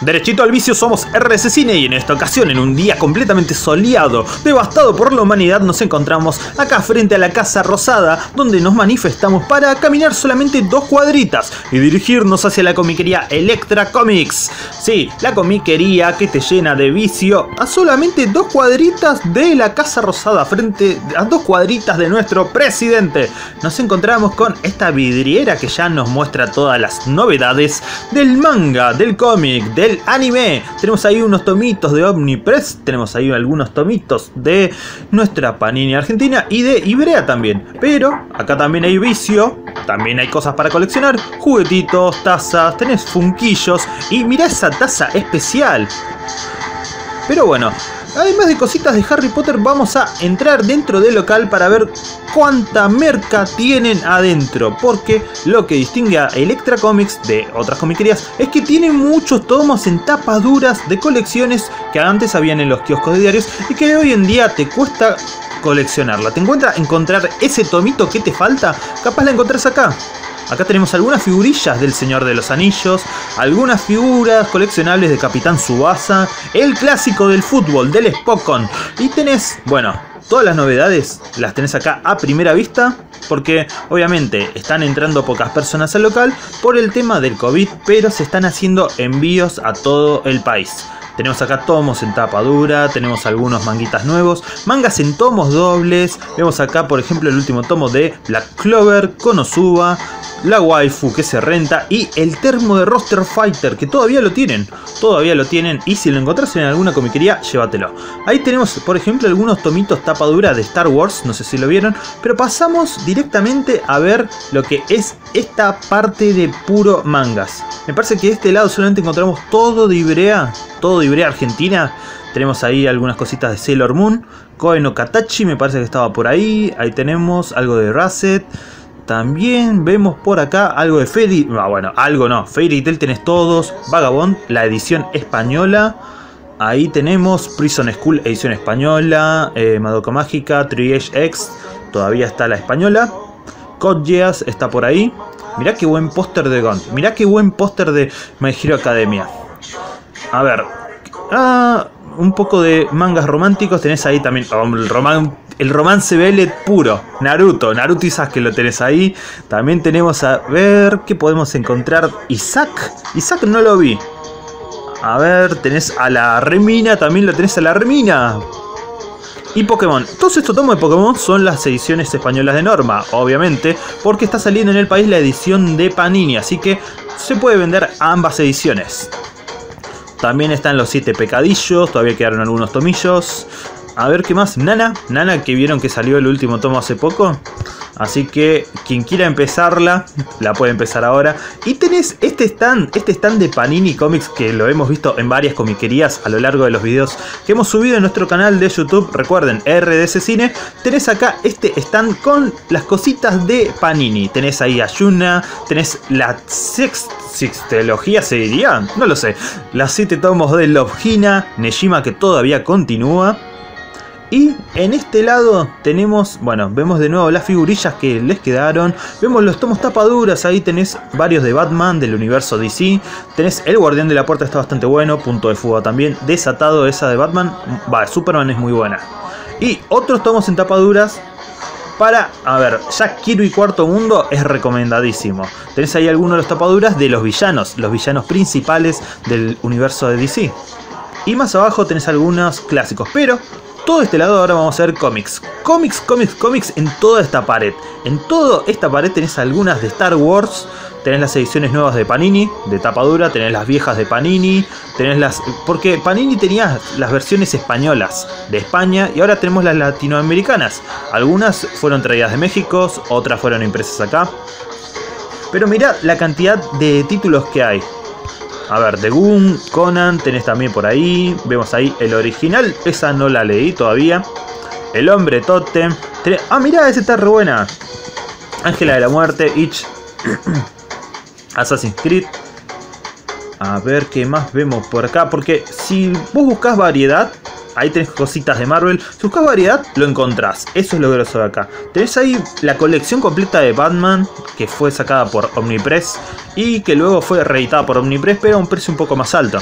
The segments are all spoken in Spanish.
Derechito al vicio somos RS Cine y en esta ocasión, en un día completamente soleado, devastado por la humanidad, nos encontramos acá frente a la Casa Rosada, donde nos manifestamos para caminar solamente dos cuadritas y dirigirnos hacia la comiquería Electra Comics. Sí, la comiquería que te llena de vicio a solamente dos cuadritas de la Casa Rosada, frente a dos cuadritas de nuestro presidente. Nos encontramos con esta vidriera que ya nos muestra todas las novedades del manga, del cómic, del anime. Tenemos ahí unos tomitos de Omnipress, tenemos ahí algunos tomitos de nuestra Panini Argentina y de Ibrea también. Pero acá también hay vicio, también hay cosas para coleccionar, juguetitos, tazas, tenés funquillos y mira esa taza especial. Pero bueno, Además de cositas de Harry Potter, vamos a entrar dentro del local para ver cuánta merca tienen adentro. Porque lo que distingue a Electra Comics de otras comiquerías es que tienen muchos tomos en tapas duras de colecciones que antes habían en los kioscos de diarios y que hoy en día te cuesta coleccionarla. ¿Te encuentra encontrar ese tomito que te falta? Capaz la encontrás acá. Acá tenemos algunas figurillas del Señor de los Anillos, algunas figuras coleccionables de Capitán Subasa, el clásico del fútbol, del Spokon. Y tenés, bueno, todas las novedades las tenés acá a primera vista, porque obviamente están entrando pocas personas al local por el tema del COVID, pero se están haciendo envíos a todo el país. Tenemos acá tomos en tapa dura, tenemos algunos manguitas nuevos, mangas en tomos dobles. Vemos acá, por ejemplo, el último tomo de Black Clover, Konosuba, la waifu que se renta y el termo de Roster Fighter que todavía lo tienen, todavía lo tienen y si lo encontrás en alguna comiquería, llévatelo. Ahí tenemos, por ejemplo, algunos tomitos tapa dura de Star Wars, no sé si lo vieron, pero pasamos directamente a ver lo que es esta parte de puro mangas. Me parece que de este lado solamente encontramos todo de Ibrea, todo de Ibrea Argentina. Tenemos ahí algunas cositas de Sailor Moon, Koe no Katachi me parece que estaba por ahí, ahí tenemos algo de Rasset. También vemos por acá algo de Fairy... No, bueno, algo no. Fairy Tail tenés todos. Vagabond, la edición española. Ahí tenemos Prison School, edición española. Eh, Madoka Mágica, Triage X. Todavía está la española. Code está por ahí. Mirá qué buen póster de Gon. Mirá qué buen póster de My Hero Academia. A ver. Ah, un poco de mangas románticos. Tenés ahí también oh, román el romance Bellet puro, Naruto, Naruto y Sasuke lo tenés ahí. También tenemos a ver qué podemos encontrar. Isaac, Isaac no lo vi. A ver, tenés a la Remina, también lo tenés a la Remina. Y Pokémon. Todos estos tomos de Pokémon son las ediciones españolas de norma, obviamente, porque está saliendo en el país la edición de Panini, así que se puede vender ambas ediciones. También están los 7 pecadillos, todavía quedaron algunos tomillos. A ver qué más. Nana. Nana que vieron que salió el último tomo hace poco. Así que quien quiera empezarla, la puede empezar ahora. Y tenés este stand, este stand de Panini Comics que lo hemos visto en varias comiquerías a lo largo de los videos que hemos subido en nuestro canal de YouTube. Recuerden, RDS Cine. Tenés acá este stand con las cositas de Panini. Tenés ahí a Yuna, tenés la sextelogía, se diría, no lo sé. Las 7 tomos de Love Hina, Nejima que todavía continúa. Y en este lado tenemos, bueno, vemos de nuevo las figurillas que les quedaron. Vemos los tomos tapaduras, ahí tenés varios de Batman del universo DC. Tenés El Guardián de la Puerta, está bastante bueno. Punto de fuga también. Desatado esa de Batman. Va, Superman es muy buena. Y otros tomos en tapaduras para, a ver, Jack Kirby y Cuarto Mundo es recomendadísimo. Tenés ahí algunos de los tapaduras de los villanos, los villanos principales del universo de DC. Y más abajo tenés algunos clásicos, pero todo este lado ahora vamos a ver cómics. Cómics, cómics, cómics en toda esta pared. En toda esta pared tenés algunas de Star Wars. Tenés las ediciones nuevas de Panini, de tapa dura, tenés las viejas de Panini, tenés las... Porque Panini tenía las versiones españolas de España y ahora tenemos las latinoamericanas. Algunas fueron traídas de México, otras fueron impresas acá. Pero mirad la cantidad de títulos que hay. A ver, The Goon, Conan, tenés también por ahí. Vemos ahí el original, esa no la leí todavía. El hombre Totem. Ah, mirá, esa está re buena. Ángela de la Muerte, Itch. Assassin's Creed. A ver qué más vemos por acá. Porque si vos buscas variedad, ahí tenés cositas de Marvel. Si buscas variedad, lo encontrás. Eso es lo groso de acá. Tenés ahí la colección completa de Batman, que fue sacada por Omnipress y que luego fue reeditada por Omnipress, pero a un precio un poco más alto.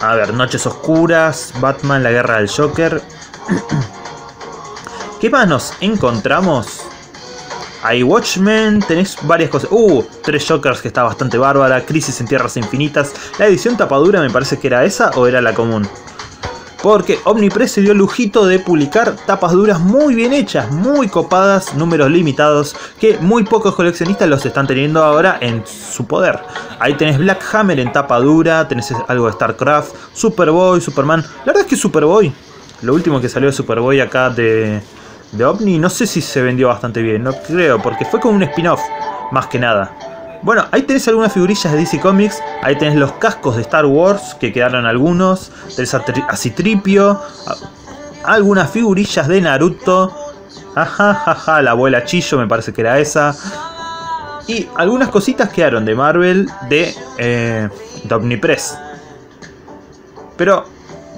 A ver, Noches Oscuras, Batman, la Guerra del Joker. ¿Qué más nos encontramos? Hay Watchmen, tenés varias cosas. Uh, tres Jokers que está bastante bárbara. Crisis en Tierras Infinitas. La edición tapadura me parece que era esa o era la común. Porque Omnipress se dio el lujito de publicar tapas duras muy bien hechas, muy copadas, números limitados, que muy pocos coleccionistas los están teniendo ahora en su poder. Ahí tenés Black Hammer en tapa dura, tenés algo de StarCraft, Superboy, Superman. La verdad es que Superboy, lo último que salió de Superboy acá de, de no sé si se vendió bastante bien, no creo, porque fue como un spin-off, más que nada. Bueno, ahí tenés algunas figurillas de DC Comics, ahí tenés los cascos de Star Wars, que quedaron algunos, tenés a, Citripio, algunas figurillas de Naruto, jajaja, la abuela Chillo me parece que era esa, y algunas cositas quedaron de Marvel de, eh, Omnipress. Pero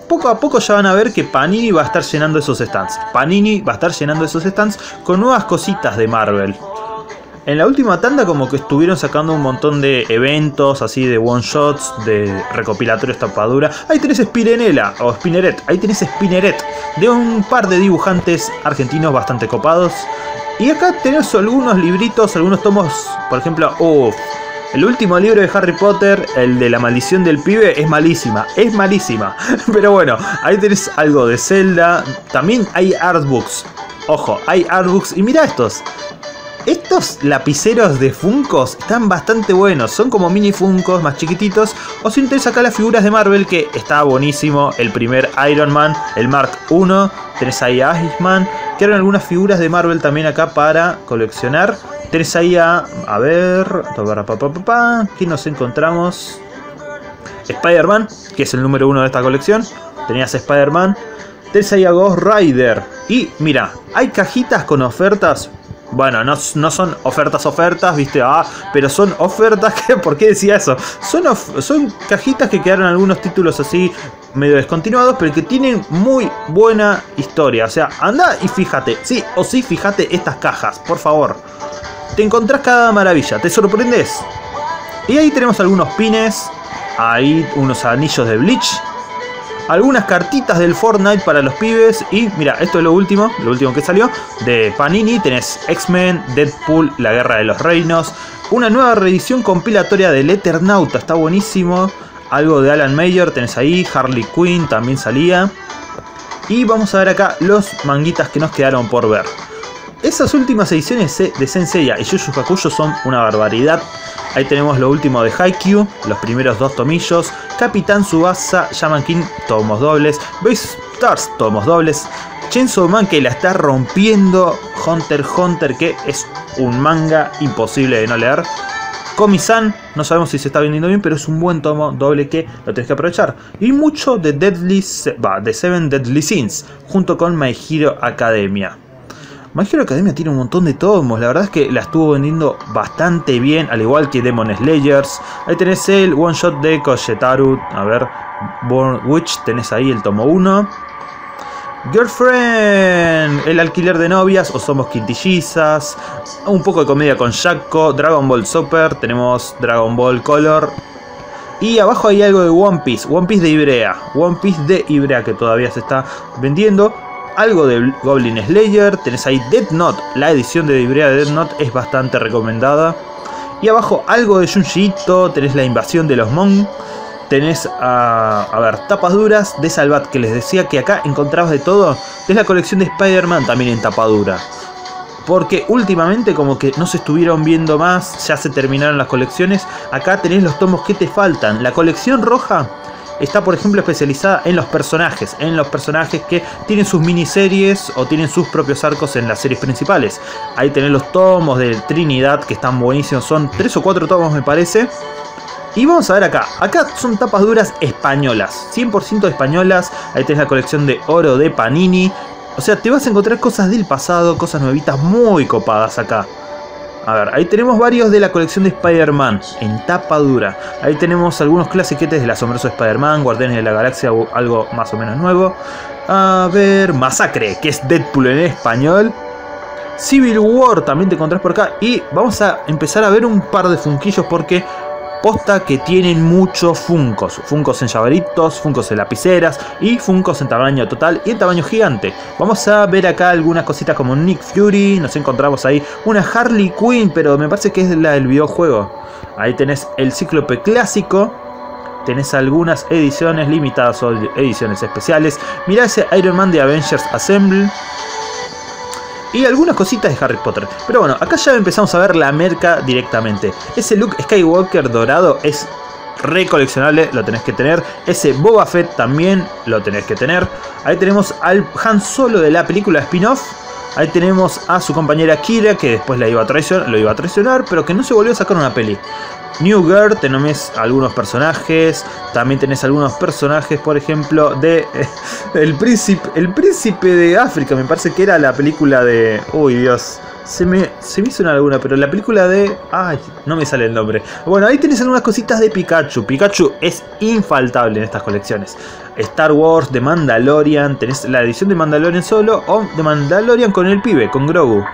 poco a poco ya van a ver que Panini va a estar llenando esos stands. Panini va a estar llenando esos stands con nuevas cositas de Marvel. En la última tanda como que estuvieron sacando un montón de eventos, así de one shots, de recopilatorios tapadura. Ahí tenés Spirenela o Spinneret, ahí tenés Spinneret, de un par de dibujantes argentinos bastante copados. Y acá tenés algunos libritos, algunos tomos, por ejemplo, uff, el último libro de Harry Potter, el de la maldición del pibe, es malísima. Es malísima. Pero bueno, ahí tenés algo de Zelda. También hay artbooks. Ojo, hay artbooks. Y mira estos. Estos lapiceros de Funcos están bastante buenos, son como mini Funcos más chiquititos. O si interesa acá las figuras de Marvel, que está buenísimo. El primer Iron Man, el Mark I, tenés ahí a Iceman. Quedaron algunas figuras de Marvel también acá para coleccionar. Tenés ahí a. A ver. Aquí nos encontramos. Spider-Man, que es el número uno de esta colección. Tenías Spider-Man. Tenés ahí a Ghost Rider. Y mira, hay cajitas con ofertas. Bueno, no, son ofertas, ofertas, viste, ah, pero son ofertas que, ¿por qué decía eso? Son, son cajitas que quedaron algunos títulos así medio descontinuados, pero que tienen muy buena historia. O sea, anda y fíjate, sí o sí, fíjate estas cajas, por favor te encontrás cada maravilla, te sorprendes. Y ahí tenemos algunos pines, ahí unos anillos de Bleach, algunas cartitas del Fortnite para los pibes y mira, esto es lo último, lo último que salió de Panini, tenés X-Men, Deadpool, La Guerra de los Reinos, una nueva reedición compilatoria del Eternauta, está buenísimo, algo de Alan Mayer, tenés ahí, Harley Quinn también salía. Y vamos a ver acá los manguitas que nos quedaron por ver. Esas últimas ediciones de Senseiya y Yu son una barbaridad. Ahí tenemos lo último de Haikyuu, los primeros dos tomillos, Capitán Subasa, Shaman King, tomos dobles, Base Stars, tomos dobles, Chainsaw Man que la está rompiendo, Hunter Hunter que es un manga imposible de no leer. Komi-san, no sabemos si se está vendiendo bien, pero es un buen tomo doble que lo tenés que aprovechar. Y mucho de Deadly, de Seven Deadly Sins, junto con My Academia. My Hero Academia tiene un montón de tomos, la verdad es que la estuvo vendiendo bastante bien, al igual que Demon Slayers. Ahí tenés el one shot de Koshetaru, a ver, Born Witch, tenés ahí el tomo 1. Girlfriend, el alquiler de novias o somos quintillizas, un poco de comedia con Shaco, Dragon Ball Super, tenemos Dragon Ball Color. Y abajo hay algo de One Piece, One Piece de Ibrea, One Piece de Ibrea que todavía se está vendiendo algo de Goblin Slayer, tenés ahí Dead Note, la edición de librería de Dead Note es bastante recomendada. Y abajo algo de Junji tenés la invasión de los Mon, tenés a, a ver, tapas duras de Salvat, que les decía que acá encontrabas de todo, es la colección de Spider-Man también en tapadura. Porque últimamente como que no se estuvieron viendo más, ya se terminaron las colecciones, acá tenés los tomos que te faltan. La colección roja está por ejemplo especializada en los personajes, en los personajes que tienen sus miniseries o tienen sus propios arcos en las series principales. Ahí tenés los tomos de Trinidad que están buenísimos, son tres o cuatro tomos me parece. Y vamos a ver acá, acá son tapas duras españolas, 100% españolas, ahí tenés la colección de oro de Panini, o sea, te vas a encontrar cosas del pasado, cosas nuevitas muy copadas acá. A ver, ahí tenemos varios de la colección de Spider-Man en tapa dura. Ahí tenemos algunos clasiquetes del asombroso Spider-Man, Guardianes de la Galaxia, algo más o menos nuevo. A ver, Masacre, que es Deadpool en español. Civil War también te encontrás por acá. Y vamos a empezar a ver un par de funquillos porque posta que tienen muchos funcos. Funcos en llaveritos, funcos en lapiceras y funcos en tamaño total y en tamaño gigante. Vamos a ver acá algunas cositas como Nick Fury. Nos encontramos ahí una Harley Quinn, pero me parece que es la del videojuego. Ahí tenés el Cíclope clásico. Tenés algunas ediciones limitadas o ediciones especiales. Mirá ese Iron Man de Avengers Assemble y algunas cositas de Harry Potter. Pero bueno, acá ya empezamos a ver la merca directamente. Ese look Skywalker dorado es recoleccionable, lo tenés que tener. Ese Boba Fett también lo tenés que tener. Ahí tenemos al Han Solo de la película spin-off. Ahí tenemos a su compañera Kira, que después la iba a traicionar, lo iba a traicionar, pero que no se volvió a sacar una peli. New Girl, tenés algunos personajes, también tenés algunos personajes, por ejemplo, de el príncipe, el príncipe de África, me parece que era la película de, uy Dios, se me, se me hizo una laguna, pero la película de, ay, no me sale el nombre. Bueno, ahí tenés algunas cositas de Pikachu. Pikachu es infaltable en estas colecciones. Star Wars, de Mandalorian, tenés la edición de Mandalorian solo o de Mandalorian con el pibe, con Grogu.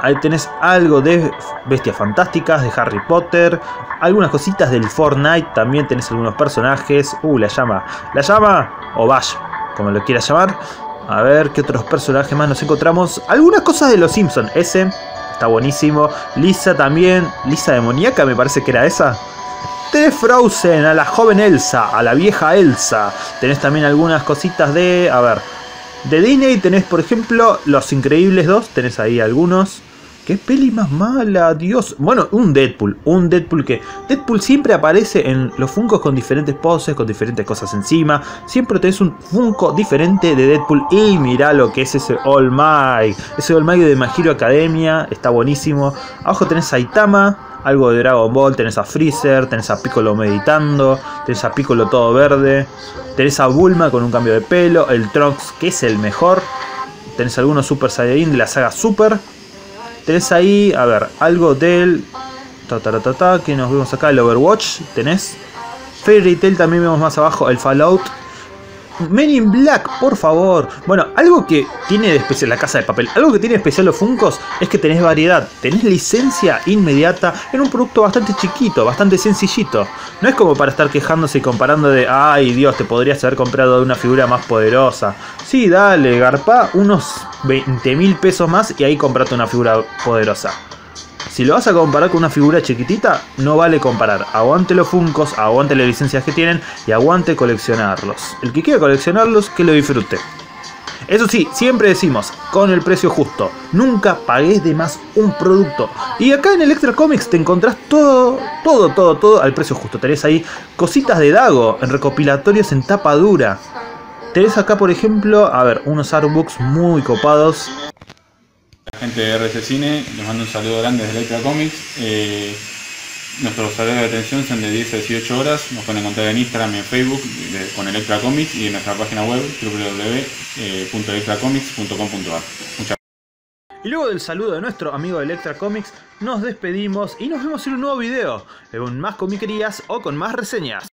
Ahí tenés algo de Bestias Fantásticas, de Harry Potter, algunas cositas del Fortnite, también tenés algunos personajes. Uh, la llama. La llama o Bash, como lo quieras llamar. A ver qué otros personajes más nos encontramos. Algunas cosas de los Simpsons. Ese está buenísimo. Lisa también. Lisa demoníaca me parece que era esa. Tenés Frozen, a la joven Elsa, a la vieja Elsa. Tenés también algunas cositas de... A ver. De Disney tenés, por ejemplo, Los Increíbles 2. Tenés ahí algunos. ¿Qué peli más mala? Dios. Bueno, un Deadpool. Un Deadpool que. Deadpool siempre aparece en los Funcos con diferentes poses, con diferentes cosas encima. Siempre tenés un Funko diferente de Deadpool. Y mirá lo que es ese All Might. Ese All Might de My Academia. Está buenísimo. Abajo tenés Saitama. Algo de Dragon Ball. Tenés a Freezer. Tenés a Piccolo meditando. Tenés a Piccolo todo verde. Tenés a Bulma con un cambio de pelo. El Trunks, que es el mejor. Tenés algunos Super Saiyajin de la saga Super. Tenés ahí, a ver, algo del... Ta, que nos vemos acá, el Overwatch, tenés. Fairy Tail también vemos más abajo, el Fallout. Men in Black, por favor. Bueno, algo que tiene de especial la casa de papel, algo que tiene especial los Funcos es que tenés variedad, tenés licencia inmediata en un producto bastante chiquito, bastante sencillito. No es como para estar quejándose y comparando de, ay Dios, te podrías haber comprado una figura más poderosa. Sí, dale, garpa unos 20 mil pesos más y ahí comprate una figura poderosa. Si lo vas a comparar con una figura chiquitita, no vale comparar. Aguante los Funcos, aguante las licencias que tienen y aguante coleccionarlos. El que quiera coleccionarlos, que lo disfrute. Eso sí, siempre decimos, con el precio justo. Nunca pagues de más un producto. Y acá en Electra Comics te encontrás todo, todo, todo, todo al precio justo. Tenés ahí cositas de Dago en recopilatorios en tapa dura. Tenés acá, por ejemplo, a ver, unos artbooks muy copados. Gente de RC Cine, les mando un saludo grande desde Electra Comics. Eh, nuestros horarios de atención son de 10 a 18 horas. Nos pueden encontrar en Instagram y en Facebook con Electra Comics y en nuestra página web www.electracomics.com.ar. Muchas y luego del saludo de nuestro amigo de Electra Comics, nos despedimos y nos vemos en un nuevo video, con más comiquerías o con más reseñas.